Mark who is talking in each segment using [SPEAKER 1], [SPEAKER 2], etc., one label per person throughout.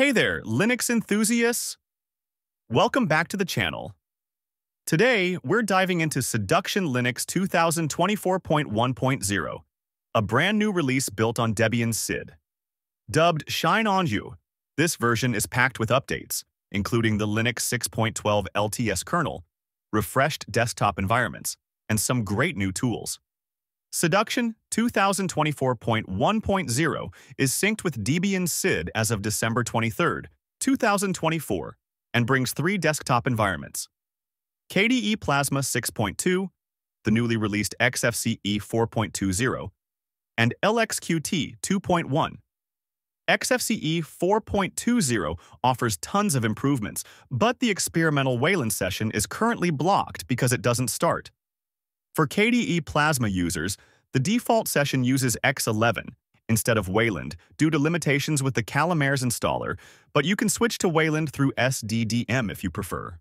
[SPEAKER 1] Hey there, Linux enthusiasts! Welcome back to the channel. Today, we're diving into Siduction Linux 2024.1.0, a brand new release built on Debian SID. Dubbed Shine On You, this version is packed with updates, including the Linux 6.12 LTS kernel, refreshed desktop environments, and some great new tools. Siduction 2024.1.0 is synced with Debian SID as of December 23, 2024, and brings three desktop environments. KDE Plasma 6.2, the newly released XFCE 4.20, and LXQT 2.1. XFCE 4.20 offers tons of improvements, but the experimental Wayland session is currently blocked because it doesn't start. For KDE Plasma users, the default session uses X11 instead of Wayland due to limitations with the Calamares installer, but you can switch to Wayland through SDDM if you prefer.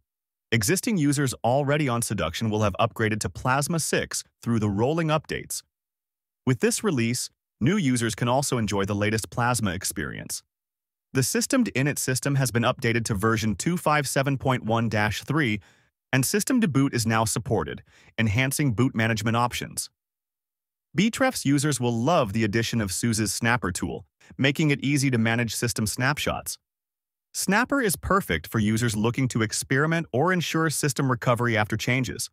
[SPEAKER 1] Existing users already on Siduction will have upgraded to Plasma 6 through the rolling updates. With this release, new users can also enjoy the latest Plasma experience. The systemd init system has been updated to version 257.1-3 and systemd-boot is now supported, enhancing boot management options. Btrfs users will love the addition of SUSE's Snapper tool, making it easy to manage system snapshots. Snapper is perfect for users looking to experiment or ensure system recovery after changes.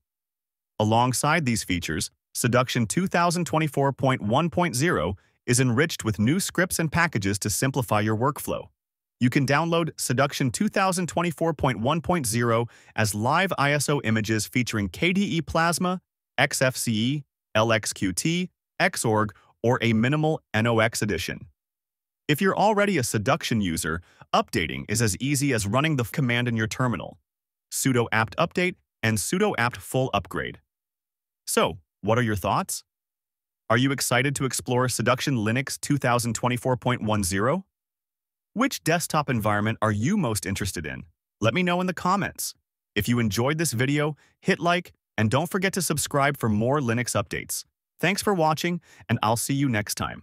[SPEAKER 1] Alongside these features, Siduction 2024.1.0 is enriched with new scripts and packages to simplify your workflow. You can download Siduction 2024.1.0 as live ISO images featuring KDE Plasma, XFCE, LXQT, Xorg, or a minimal NOx edition. If you're already a Siduction user, updating is as easy as running the command in your terminal, sudo apt update and sudo apt full upgrade. So, what are your thoughts? Are you excited to explore Siduction Linux 2024.10? Which desktop environment are you most interested in? Let me know in the comments. If you enjoyed this video, hit like, and don't forget to subscribe for more Linux updates. Thanks for watching, and I'll see you next time.